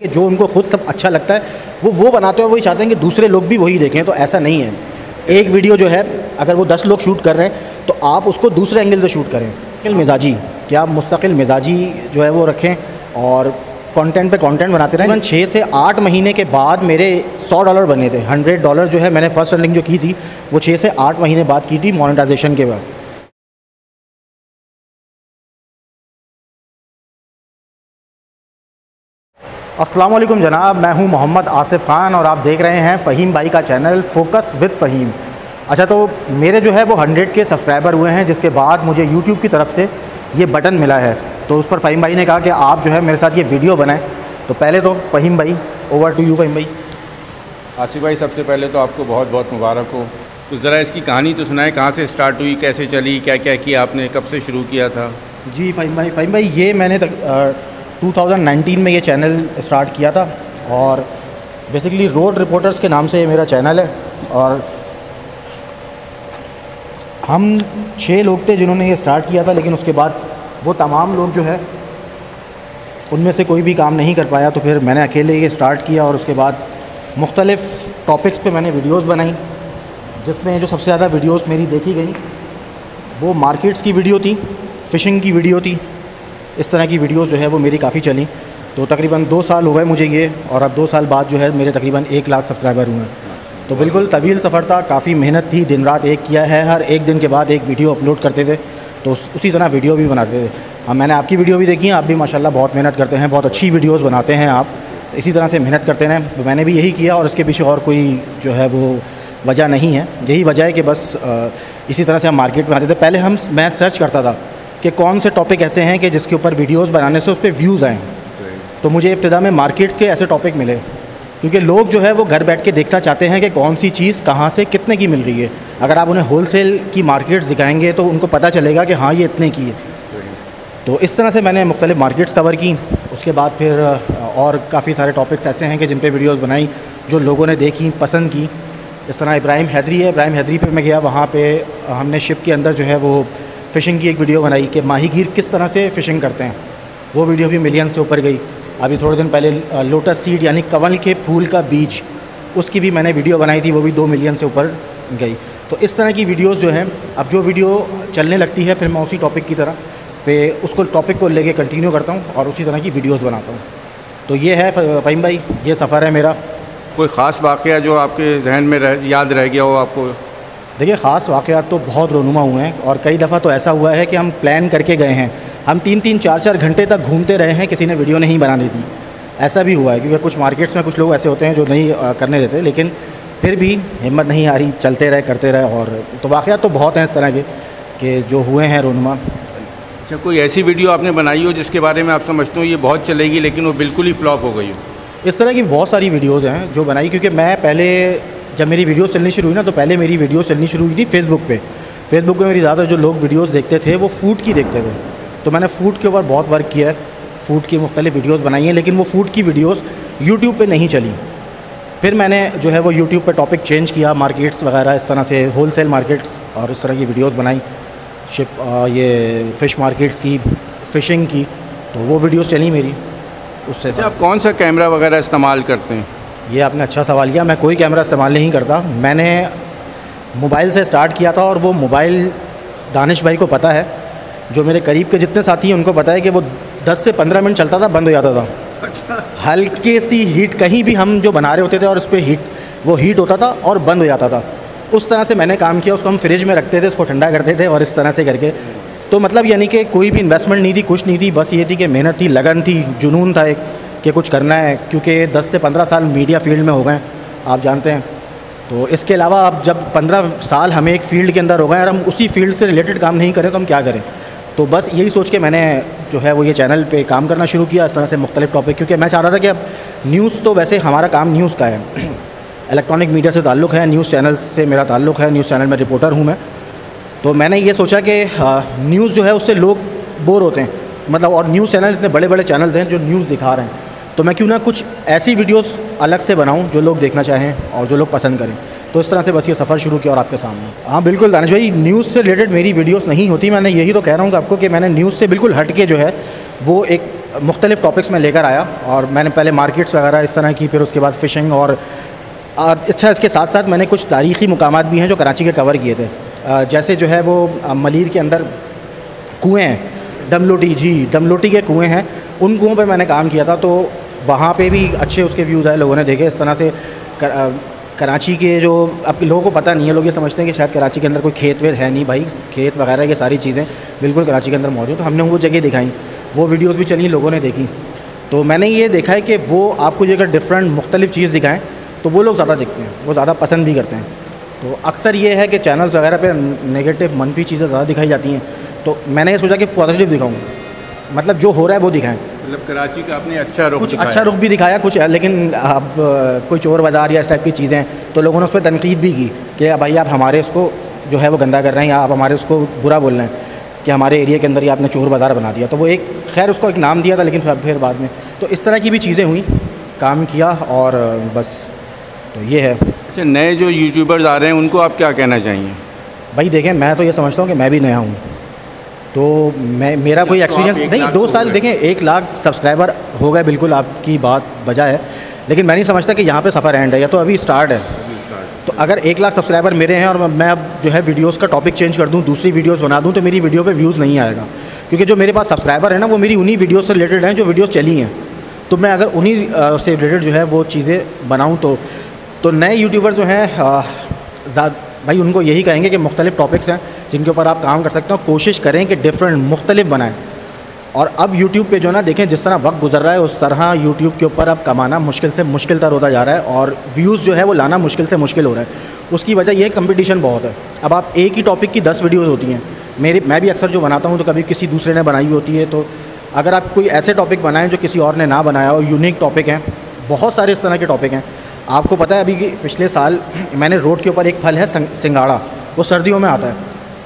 कि जो उनको खुद सब अच्छा लगता है, वो वो बनाते हैं वही चाहते हैं कि दूसरे लोग भी वही देखें तो ऐसा नहीं है। एक वीडियो जो है, अगर वो दस लोग शूट कर रहे हैं तो आप उसको दूसरे एंगल से शूट करें। मुस्तकिल मिजाजी कि आप मुस्तकिल मिजाजी जो है वो रखें और कंटेंट पे कंटेंट बनाते रहें। छः से आठ महीने के बाद मेरे सौ डॉलर बने थे। हंड्रेड डॉलर जो है मैंने फ़र्स्ट रनिंग जो की थी, वो छः से आठ महीने बाद की थी मोनेटाइजेशन के बाद। अस्सलाम वालेकुम जनाब मैं हूँ मोहम्मद आसिफ ख़ान और आप देख रहे हैं फ़हीम भाई का चैनल फोकस विद फ़हीम। अच्छा तो मेरे जो है वो हंड्रेड के सब्सक्राइबर हुए हैं जिसके बाद मुझे यूट्यूब की तरफ़ से ये बटन मिला है। तो उस पर फ़हीम भाई ने कहा कि आप जो है मेरे साथ ये वीडियो बनाएँ। तो पहले तो फ़हीम भाई ओवर टू यू फ़हीम भाई। आसिफ भाई सबसे पहले तो आपको बहुत बहुत मुबारक हो। तो ज़रा इसकी कहानी तो सुनाए कहाँ से स्टार्ट हुई कैसे चली क्या क्या किया आपने कब से शुरू किया था? जी फ़हीम भाई फ़हीम भाई ये मैंने तक, आ, 2019 में ये चैनल स्टार्ट किया था और बेसिकली रोड रिपोर्टर्स के नाम से ये मेरा चैनल है और हम छः लोग थे जिन्होंने ये स्टार्ट किया था, लेकिन उसके बाद वो तमाम लोग जो है, उनमें से कोई भी काम नहीं कर पाया तो फिर मैंने अकेले ये स्टार्ट किया और उसके बाद मुख्तलिफ़ टॉपिक्स पे मैंने वीडियोस बनाई, जिसमें जो सबसे ज़्यादा वीडियोस मेरी देखी गई, वो मार्केट्स की वीडियो थी फ़िशिंग की वीडियो थी इस तरह की वीडियोज़ जो है वो मेरी काफ़ी चली। तो तकरीबन दो साल हो गए मुझे ये और अब दो साल बाद जो है मेरे तकरीबन एक लाख सब्सक्राइबर हुए। हैं तो बिल्कुल तवील सफ़र था, काफ़ी मेहनत थी, दिन रात एक किया है, हर एक दिन के बाद एक वीडियो अपलोड करते थे। तो उसी तरह वीडियो भी बनाते थे। हाँ मैंने आपकी वीडियो भी देखी है, आप भी माशाल्लाह बहुत मेहनत करते हैं, बहुत अच्छी वीडियोज़ बनाते हैं आप। इसी तरह से मेहनत करते हैं तो मैंने भी यही किया और इसके पीछे और कोई जो है वो वजह नहीं है। यही वजह है कि बस इसी तरह से हम मार्केट में आते थे। पहले हम, मैं सर्च करता था कि कौन से टॉपिक ऐसे हैं कि जिसके ऊपर वीडियोस बनाने से उस पर व्यूज़ आएँ। तो मुझे इब्तदा में मार्केट्स के ऐसे टॉपिक मिले, क्योंकि लोग जो है वो घर बैठ के देखना चाहते हैं कि कौन सी चीज़ कहाँ से कितने की मिल रही है। अगर आप उन्हें होलसेल की मार्केट्स दिखाएँगे तो उनको पता चलेगा कि हाँ ये इतने की है। तो इस तरह से मैंने मुख्तलिफ़ मार्केट्स कवर की। उसके बाद फिर और काफ़ी सारे टॉपिक्स ऐसे हैं कि जिन पर वीडियोज़ बनाई, जो लोगों ने देखी, पसंद की। इस तरह इब्राहिम हैदरी है। इब्राहिम हैदरी पर मैं गया, वहाँ पर हमने शिप के अंदर जो है वो फ़िशिंग की एक वीडियो बनाई कि माहीगीर किस तरह से फ़िशिंग करते हैं। वो वीडियो भी मिलियन से ऊपर गई। अभी थोड़े दिन पहले लोटस सीड यानी कवल के फूल का बीज उसकी भी मैंने वीडियो बनाई थी वो भी दो मिलियन से ऊपर गई। तो इस तरह की वीडियोस जो हैं अब जो वीडियो चलने लगती है फिर मैं उसी टॉपिक की तरह पे उसको टॉपिक को लेके कंटिन्यू करता हूँ और उसी तरह की वीडियोस बनाता हूँ। तो ये है फ़हीम भाई ये सफ़र है मेरा। कोई ख़ास वाक़ जो आपके जहन में रह, याद रह गया हो आपको? देखिए ख़ास वाक़ात तो बहुत रोनुमा हुए हैं और कई दफ़ा तो ऐसा हुआ है कि हम प्लान करके गए हैं। हम तीन तीन चार चार घंटे तक घूमते रहे हैं किसी ने वीडियो नहीं बनाने दी। ऐसा भी हुआ है क्योंकि कुछ मार्केट्स में कुछ लोग ऐसे होते हैं जो नहीं करने देते लेकिन फिर भी हिम्मत नहीं आ रही चलते रहे करते रहे और तो वाक़ात तो बहुत हैं इस तरह के कि जो हुए हैं रोनुमा। अच्छा कोई ऐसी वीडियो आपने बनाई हो जिसके बारे में आप समझते हो ये बहुत चलेगी लेकिन वो बिल्कुल ही फ्लॉप हो गई हो? इस तरह की बहुत सारी वीडियोज़ हैं जो बनाई क्योंकि मैं पहले जब मेरी वीडियो चलनी शुरू हुई ना तो पहले मेरी वीडियो चलनी शुरू हुई थी फेसबुक पे। फेसबुक पे मेरी ज़्यादा जो लोग वीडियोस देखते थे वो फ़ूड की देखते थे। तो मैंने फ़ूड के ऊपर बहुत वर्क किया है। फ़ूड की मुख्तलिफ़ वीडियोज़ बनाई हैं लेकिन वो फ़ूड की वीडियोज़ यूट्यूब पर नहीं चली। फिर मैंने जो है वो यूट्यूब पर टॉपिक चेंज किया मार्केट्स वगैरह इस तरह से होल सेल मार्केट्स और इस तरह की वीडियोज़ बनाई। शिप ये फ़िश मार्केट्स की फ़िशिंग की तो वो वीडियोज़ चली मेरी। उससे अच्छा, आप कौन सा कैमरा वगैरह इस्तेमाल करते हैं? ये आपने अच्छा सवाल किया मैं कोई कैमरा इस्तेमाल नहीं करता। मैंने मोबाइल से स्टार्ट किया था और वो मोबाइल दानिश भाई को पता है। जो मेरे करीब के जितने साथी हैं उनको पता है कि वो 10 से 15 मिनट चलता था बंद हो जाता था। अच्छा। हल्के सी हीट कहीं भी हम जो बना रहे होते थे और उस पर हीट वो हीट होता था और बंद हो जाता था। उस तरह से मैंने काम किया उसको हम फ्रिज में रखते थे उसको ठंडा करते थे और इस तरह से करके। तो मतलब यानी कि कोई भी इन्वेस्टमेंट नहीं थी कुछ नहीं थी बस ये थी कि मेहनत थी लगन थी जुनून था एक। कि कुछ करना है, क्योंकि 10 से 15 साल मीडिया फ़ील्ड में हो गए, आप जानते हैं। तो इसके अलावा आप जब 15 साल हमें एक फ़ील्ड के अंदर हो गए और हम उसी फ़ील्ड से रिलेटेड काम नहीं करें तो हम क्या करें? तो बस यही सोच के मैंने जो है वो ये चैनल पे काम करना शुरू किया इस तरह से मुख्तलिफ़ टॉपिक क्योंकि मैं चाह रहा था कि अब न्यूज़ तो वैसे हमारा काम न्यूज़ का है। इलेक्ट्रॉनिक मीडिया से ताल्लुक़ है न्यूज़ चैनल से मेरा ताल्लुक़ है न्यूज़ चैनल में रिपोर्टर हूँ मैं। तो मैंने ये सोचा कि न्यूज़ जो है उससे लोग बोर होते हैं। मतलब और न्यूज़ चैनल इतने बड़े बड़े चैनल्स हैं जो न्यूज़ दिखा रहे हैं। तो मैं क्यों ना कुछ ऐसी वीडियोस अलग से बनाऊँ जो लोग देखना चाहें और जो लोग पसंद करें। तो इस तरह से बस ये सफ़र शुरू किया और आपके सामने। हाँ बिल्कुल दानिश भाई, न्यूज़ से रिलेटेड मेरी वीडियोस नहीं होती। मैंने यही तो कह रहा हूँ आपको कि मैंने न्यूज़ से बिल्कुल हट के जो है, वो एक मुख्तलिफ़ टॉपिक्स में लेकर आया और मैंने पहले मार्केट्स वगैरह इस तरह की, फिर उसके बाद फ़िशिंग और अच्छा इसके साथ साथ मैंने कुछ तारीख़ी मकाम भी हैं जो कराची के कवर किए थे। जैसे जो है वो मलिर के अंदर कुएँ हैं, डमलोटी, जी, डमलोटी के कुएँ हैं। उन कुओं पर मैंने काम किया था तो वहाँ पे भी अच्छे उसके व्यूज़ आए लोगों ने देखे। इस तरह से कर, आ, कराची के जो अब लोगों को पता नहीं है लोग ये समझते हैं कि शायद कराची के अंदर कोई खेत वेत है नहीं भाई। खेत वगैरह ये सारी चीज़ें बिल्कुल कराची के अंदर मौजूद तो हमने वो जगह दिखाई। वो वीडियोज़ भी चली लोगों ने देखी। तो मैंने ये देखा है कि वो आपको जो अगर डिफरेंट मुख्तलिफ़ चीज़ दिखाएँ तो वो लोग ज़्यादा देखते हैं वो ज़्यादा पसंद भी करते हैं। तो अक्सर ये है कि चैनल्स वगैरह पे नेगेटिव मनफी चीज़ें ज़्यादा दिखाई जाती हैं। तो मैंने ये सोचा कि पॉजिटिव दिखाऊँ। मतलब जो हो रहा है वो दिखाएँ। मतलब कराची का आपने अच्छा रुख कुछ अच्छा रुख भी दिखाया कुछ लेकिन अब कोई चोर बाज़ार या इस टाइप की चीज़ें तो लोगों ने उस पर तनकीद भी की कि भाई आप हमारे उसको जो है वो गंदा कर रहे हैं या आप हमारे उसको बुरा बोल रहे हैं कि हमारे एरिया के अंदर ही आपने चोर बाज़ार बना दिया। तो वो एक खैर उसको एक नाम दिया था लेकिन फिर बाद में। तो इस तरह की भी चीज़ें हुई काम किया और बस तो ये है। अच्छा नए जो यूट्यूबर्स आ रहे हैं उनको आप क्या कहना चाहिए भाई देखें मैं तो ये समझता हूँ कि मैं भी नया हूँ। तो मैं मेरा कोई एक्सपीरियंस तो नहीं दो साल देखें एक लाख सब्सक्राइबर हो गए बिल्कुल आपकी बात बजा है। लेकिन मैं नहीं समझता कि यहाँ पे सफ़र एंड है या तो अभी स्टार्ट है। तो अगर एक लाख सब्सक्राइबर मेरे हैं और मैं अब जो है वीडियोस का टॉपिक चेंज कर दूँ दूसरी वीडियोस बना दूँ तो मेरी वीडियो पे व्यूज़ नहीं आएगा। क्योंकि जो मेरे पास सब्सक्राइबर है ना वो मेरी उन्हीं वीडियो से रिलेटेड हैं जो वीडियोज़ चली हैं। तो मैं अगर उन्हीं से रिलेटेड जो है वो चीज़ें बनाऊँ तो तो नए यूट्यूबर जो हैं भाई, उनको यही कहेंगे कि मुख्तलिफ़ टॉपिक्स हैं जिनके ऊपर आप काम कर सकते हो कोशिश करें कि डिफरेंट मुख्तलिफ़ बनाएँ। और अब यूट्यूब पे जो ना, देखें जिस तरह वक्त गुजर रहा है, उस तरह यूट्यूब के ऊपर अब कमाना मुश्किल से मुश्किल तर होता जा रहा है और व्यूज़ जो है वो लाना मुश्किल से मुश्किल हो रहा है। उसकी वजह यह कंपटीशन बहुत है। अब आप एक ही टॉपिक की दस वीडियोज़ होती हैं। मेरी, मैं भी अक्सर जो बनाता हूँ तो कभी किसी दूसरे ने बनाई होती है तो अगर आप कोई ऐसे टॉपिक बनाएँ जो किसी और ने ना बनाया हो यूनिक टॉपिक हैं, बहुत सारे इस तरह के टॉपिक हैं। आपको पता है अभी कि पिछले साल मैंने रोड के ऊपर एक फल है सिंगाड़ा वो सर्दियों में आता है।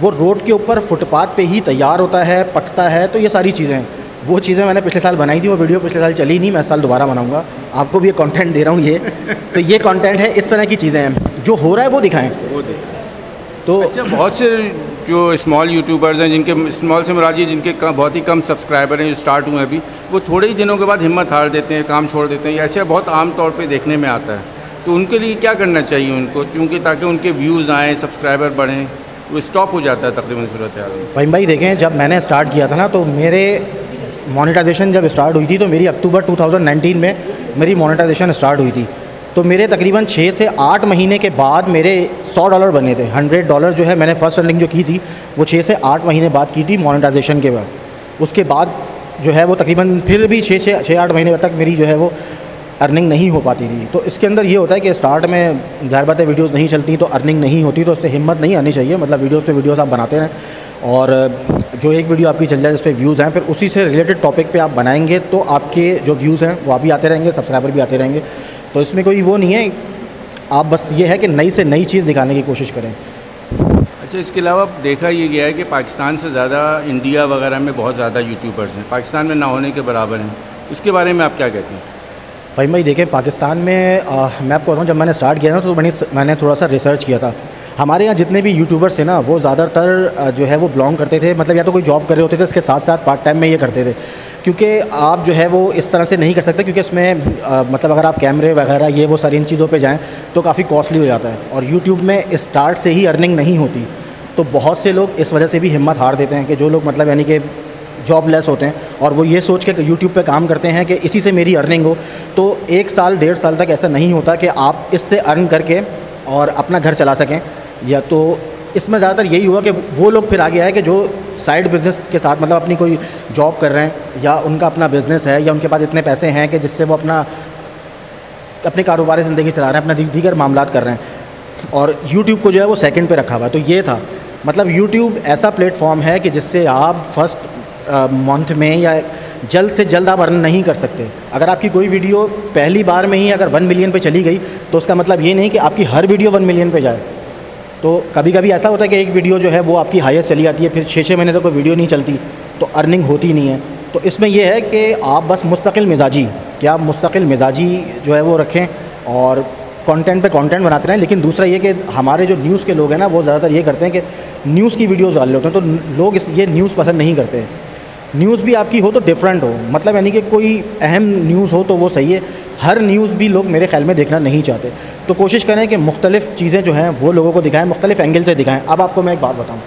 वो रोड के ऊपर फुटपाथ पे ही तैयार होता है पकता है तो ये सारी चीज़ें हैं। वो चीज़ें मैंने पिछले साल बनाई थी वो वीडियो पिछले साल चली नहीं मैं साल दोबारा बनाऊँगा। आपको भी ये कंटेंट दे रहा हूँ ये। तो ये कंटेंट है इस तरह की चीज़ें हैं। जो हो रहा है वो दिखाएँ। वो तो अच्छा बहुत से जो स्मॉल यूट्यूबर्स हैं, जिनके स्मॉल से मुराजी जिनके बहुत ही कम सब्सक्राइबर हैं, जो स्टार्ट हुए अभी, वो थोड़े ही दिनों के बाद हिम्मत हार देते हैं, काम छोड़ देते हैं ऐसे बहुत आम तौर पे देखने में आता है। तो उनके लिए क्या करना चाहिए उनको? क्योंकि ताकि उनके व्यूज़ आएँ सब्सक्राइबर बढ़ें, वो स्टॉप हो जाता है तकरीबन सूरत हाल फ़हीम भाई, देखें, जब मैंने स्टार्ट किया था ना तो मेरे मोनेटाइजेशन जब स्टार्ट हुई थी तो मेरी अक्टूबर 2019 में मेरी मोनेटाइजेशन स्टार्ट हुई थी। तो मेरे तकरीबन छः से आठ महीने के बाद मेरे सौ डॉलर बने थे। हंड्रेड डॉलर जो है मैंने फ़र्स्ट रनिंग जो की थी, वो छः से आठ महीने बाद की थी मोनेटाइजेशन के बाद। उसके बाद जो है वो तकरीबन फिर भी छः छः छः, आठ महीने तक मेरी जो है वो अर्निंग नहीं हो पाती थी। तो इसके अंदर ये होता है कि स्टार्ट में ज़ाहिर बात वीडियोज़ नहीं चलती तो अर्निंग नहीं होती तो उससे हिम्मत नहीं आनी चाहिए। मतलब वीडियोज़ पे वीडियोज़ आप बनाते रहें और जो एक वीडियो आपकी चल जाए जिस पर व्यूज़ हैं, फिर उसी से रिलेटेड टॉपिक पे आप बनाएँगे तो आपके जो व्यूज़ हैं, वो भी आते रहेंगे, सब्सक्राइबर भी आते रहेंगे। तो इसमें कोई वो नहीं है। आप बस ये है कि नई से नई चीज़ दिखाने की कोशिश करें। अच्छा इसके अलावा देखा ये गया है कि पाकिस्तान से ज़्यादा इंडिया वगैरह में बहुत ज़्यादा यूट्यूबर्स हैं। पाकिस्तान में ना होने के बराबर हैं। उसके बारे में आप क्या कहते हैं? भाई भाई देखें पाकिस्तान में आ, मैं आपको बताऊँ जब मैंने स्टार्ट किया ना तो मैंने मैंने थोड़ा सा रिसर्च किया था। हमारे यहाँ जितने भी यूट्यूबर्स थे ना वो ज़्यादातर जो है वो बिलोंग करते थे। मतलब या तो कोई जॉब कर रहे होते थे इसके साथ साथ पार्ट टाइम में ये करते थे। क्योंकि आप जो है वो इस तरह से नहीं कर सकते क्योंकि इसमें आ, मतलब अगर आप कैमरे वगैरह ये वो सारी इन चीज़ों पे जाएँ तो काफ़ी कॉस्टली हो जाता है। और यूट्यूब में स्टार्ट से ही अर्निंग नहीं होती तो बहुत से लोग इस वजह से भी हिम्मत हार देते हैं कि जो लोग मतलब यानी कि जॉबलेस होते हैं और वो ये सोच के यूट्यूब पे काम करते हैं कि इसी से मेरी अर्निंग हो तो एक साल डेढ़ साल तक ऐसा नहीं होता कि आप इससे अर्न करके और अपना घर चला सकें। या तो इसमें ज़्यादातर यही हुआ कि वो लोग फिर आगे आए कि जो साइड बिज़नेस के साथ मतलब अपनी कोई जॉब कर रहे हैं या उनका अपना बिज़नेस है या उनके पास इतने पैसे हैं कि जिससे वो अपना, अपने कारोबारी ज़िंदगी चला रहे हैं, अपना दीगर मामला कर रहे हैं। और यूट्यूब को जो है वो सेकंड पे रखा हुआ है। तो ये था। मतलब यूट्यूब ऐसा प्लेटफॉर्म है कि जिससे आप फ़र्स्ट मंथ में या जल्द से जल्द आप अर्न नहीं कर सकते। अगर आपकी कोई वीडियो पहली बार में ही अगर वन मिलियन पे चली गई तो उसका मतलब ये नहीं कि आपकी हर वीडियो वन मिलियन पे जाए। तो कभी कभी ऐसा होता है कि एक वीडियो जो है वो आपकी हाईएस्ट चली जाती है, फिर छः छः महीने तक कोई वीडियो नहीं चलती तो अर्निंग होती नहीं है। तो इसमें यह है कि आप बस मुस्तकिल मिजाजी, कि आप मुस्तकिल मिजाजी जो है वो रखें और कंटेंट पे कंटेंट बनाते रहें। लेकिन दूसरा ये कि हमारे जो न्यूज़ के लोग हैं ना, वो ज़्यादातर ये करते हैं कि न्यूज़ की वीडियोज़ डाल लेते हैं। तो लोग इस, ये न्यूज़ पसंद नहीं करते। न्यूज़ भी आपकी हो तो डिफरेंट हो। मतलब यानी कि कोई अहम न्यूज़ हो तो वो सही है। हर न्यूज़ भी लोग मेरे ख्याल में देखना नहीं चाहते। तो कोशिश करें कि मुख्तलिफ़ चीज़ें जो हैं, वो लोगों को दिखाएँ, मुख्तलिफ़ एंगल से दिखाएँ। अब आपको मैं एक बात बताऊँ।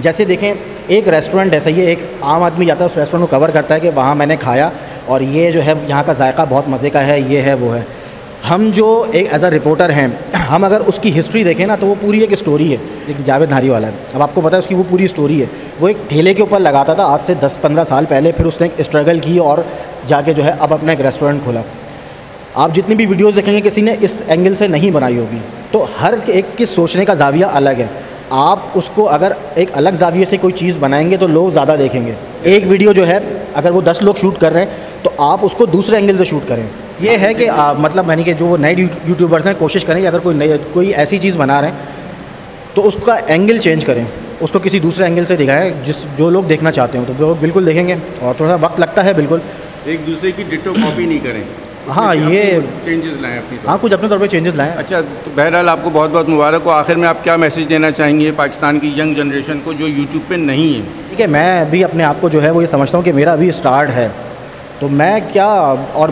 जैसे देखें, एक रेस्टोरेंट ही है, एक आम आदमी जाता है, उस रेस्टोरेंट को कवर करता है कि वहाँ मैंने खाया और ये जो है, यहाँ का जायका बहुत मज़े का है, ये है, वो है। हम जो एक एज अ रिपोर्टर हैं, हम अगर उसकी हिस्ट्री देखें ना तो वो पूरी एक स्टोरी है। एक जावेद नारी वाला है। अब आपको पता है उसकी वो पूरी स्टोरी है। वो एक ठेले के ऊपर लगाता था, आज से 10-15 साल पहले, फिर उसने एक स्ट्रगल की और जाके जो है अब अपना एक रेस्टोरेंट खोला। आप जितनी भी वीडियोज़ देखेंगे, किसी ने इस एंगल से नहीं बनाई होगी। तो हर एक के सोचने का जाविया अलग है। आप उसको अगर एक अलग जाविये से कोई चीज़ बनाएँगे तो लोग ज़्यादा देखेंगे। एक वीडियो जो है, अगर वो दस लोग शूट कर रहे हैं तो आप उसको दूसरे एंगल से शूट करें। ये है कि मतलब यानी कि जो वो नए यूट्यूबर्स हैं, कोशिश करें कि अगर कोई नई, कोई ऐसी चीज़ बना रहे हैं तो उसका एंगल चेंज करें। उसको किसी दूसरे एंगल से दिखाएँ जिस जो लोग देखना चाहते हो तो वो बिल्कुल देखेंगे और थोड़ा सा वक्त लगता है बिल्कुल। एक दूसरे की डिटो कॉपी नहीं करें। हाँ ये चेंजेस लाएँ अपनी हाँ कुछ अपने तौर पर चेंजेस लाएँ। अच्छा तो बहरहाल आपको बहुत बहुत मुबारक हो। आखिर में आप क्या मैसेज देना चाहेंगे पाकिस्तान की यंग जनरेशन को जो यूट्यूब पे नहीं है? ठीक है मैं भी अपने आप को जो है वो ये समझता हूँ कि मेरा अभी स्टार्ट है। तो मैं क्या और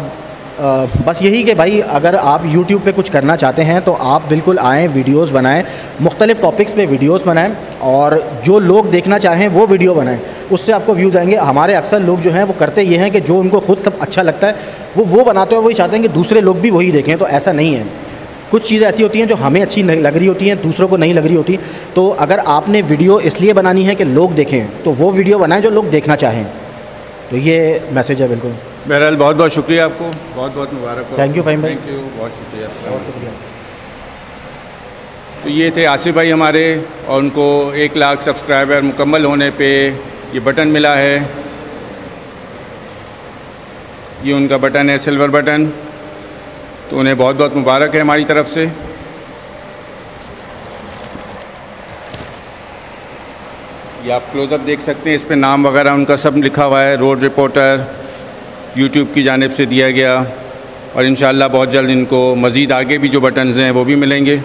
बस यही कि भाई, अगर आप YouTube पे कुछ करना चाहते हैं तो आप बिल्कुल आएँ वीडियोस बनाएँ, मुख्तलिफ़ टॉपिक्स पे वीडियोस बनाएँ, और जो लोग देखना चाहें, वो वीडियो बनाएँ। उससे आपको व्यूज़ आएँगे। हमारे अक्सर लोग जो हैं, वो करते ये हैं कि जो उनको खुद सब अच्छा लगता है, वो वो बनाते हैं वही चाहते हैं कि दूसरे लोग भी वही देखें तो ऐसा नहीं है। कुछ चीज़ें ऐसी होती हैं जो हमें अच्छी लग रही होती हैं, दूसरों को नहीं लग रही होती। तो अगर आपने वीडियो इसलिए बनानी है कि लोग देखें तो वो वीडियो बनाएँ जो लोग देखना चाहें। तो ये मैसेज है बिल्कुल। बहरहाल बहुत बहुत शुक्रिया आपको। बहुत बहुत मुबारक हो। थैंक यू भाई। थैंक यू बहुत शुक्रिया। बहुत शुक्रिया। तो ये थे आसिफ भाई हमारे और उनको एक लाख सब्सक्राइबर मुकम्मल होने पे ये बटन मिला है। ये उनका बटन है सिल्वर बटन। तो उन्हें बहुत बहुत मुबारक है हमारी तरफ़ से। ये आप क्लोज़अप देख सकते हैं इस पर नाम वगैरह उनका सब लिखा हुआ है रोड रिपोर्टर। यूट्यूब की जानब से दिया गया। और इन बहुत जल्द इनको मज़ीद आगे भी जो बटन्स हैं, वो भी मिलेंगे।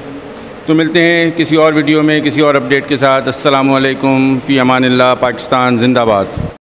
तो मिलते हैं किसी और वीडियो में, किसी और अपडेट के साथ। असलकम फ़ी अमान पाकिस्तान, जिंदाबाद।